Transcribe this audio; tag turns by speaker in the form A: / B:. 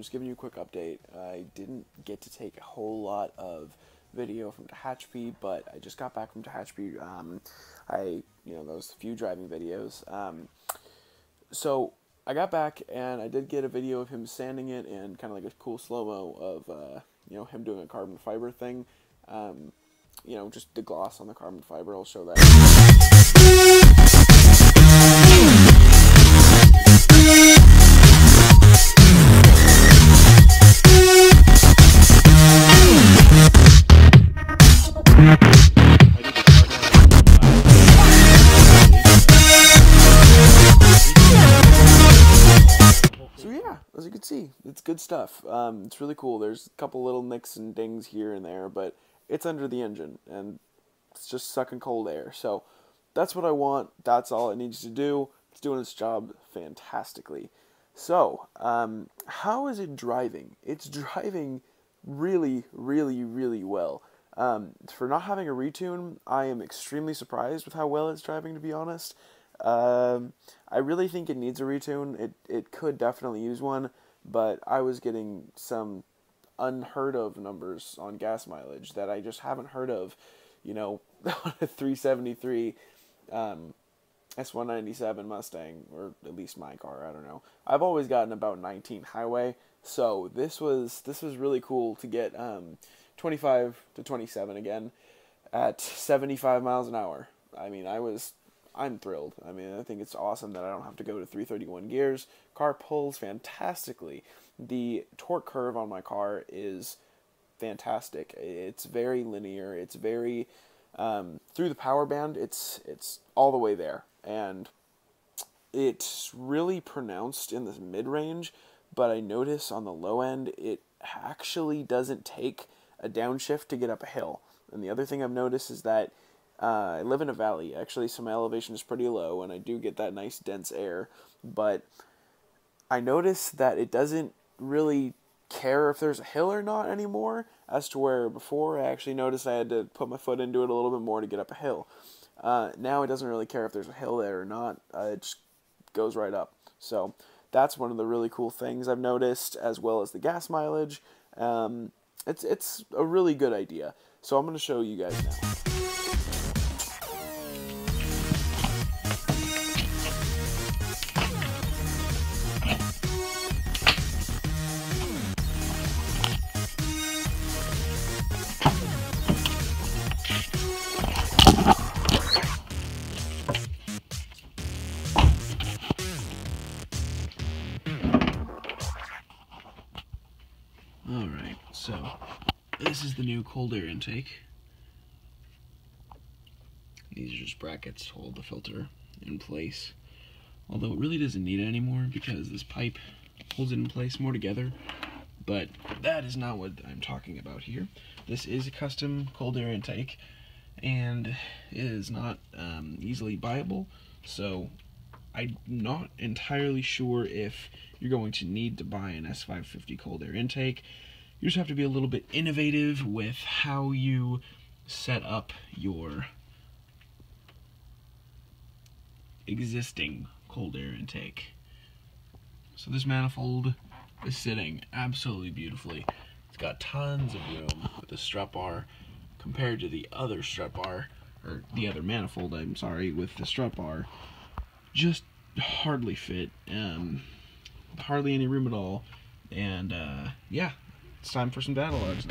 A: just giving you a quick update. I didn't get to take a whole lot of video from Tehachapi, but I just got back from Tehachapi. Um, I, you know, those few driving videos. Um, so I got back and I did get a video of him sanding it and kind of like a cool slow mo of, uh, you know, him doing a carbon fiber thing. Um, you know, just the gloss on the carbon fiber. I'll show that. Yeah, as you can see, it's good stuff. Um, it's really cool. There's a couple little nicks and dings here and there, but it's under the engine and it's just sucking cold air. So that's what I want. That's all it needs to do. It's doing its job fantastically. So, um, how is it driving? It's driving really, really, really well. Um, for not having a retune, I am extremely surprised with how well it's driving, to be honest. Um, I really think it needs a retune. It it could definitely use one, but I was getting some unheard of numbers on gas mileage that I just haven't heard of. You know, on a 373 um, S197 Mustang, or at least my car. I don't know. I've always gotten about 19 highway, so this was this was really cool to get um, 25 to 27 again at 75 miles an hour. I mean, I was I'm thrilled. I mean, I think it's awesome that I don't have to go to 331 gears. Car pulls fantastically. The torque curve on my car is fantastic. It's very linear. It's very um, through the power band. It's it's all the way there, and it's really pronounced in the mid range. But I notice on the low end, it actually doesn't take a downshift to get up a hill. And the other thing I've noticed is that uh, I live in a valley, actually, so my elevation is pretty low, and I do get that nice dense air. But I notice that it doesn't really care if there's a hill or not anymore, as to where before I actually noticed I had to put my foot into it a little bit more to get up a hill. Uh, now it doesn't really care if there's a hill there or not, uh, it just goes right up. So that's one of the really cool things I've noticed, as well as the gas mileage. Um, it's it's a really good idea. So I'm going to show you guys now. Alright, so this is the new cold air intake. These are just brackets to hold the filter in place. Although it really doesn't need it anymore because this pipe holds it in place more together. But that is not what I'm talking about here. This is a custom cold air intake and is not um, easily buyable. So I'm not entirely sure if you're going to need to buy an S550 cold air intake. You just have to be a little bit innovative with how you set up your existing cold air intake. So this manifold is sitting absolutely beautifully. It's got tons of room with the strut bar compared to the other strut bar, or the other manifold, I'm sorry, with the strut bar. Just hardly fit. Um, hardly any room at all. And uh, yeah, it's time for some data logs.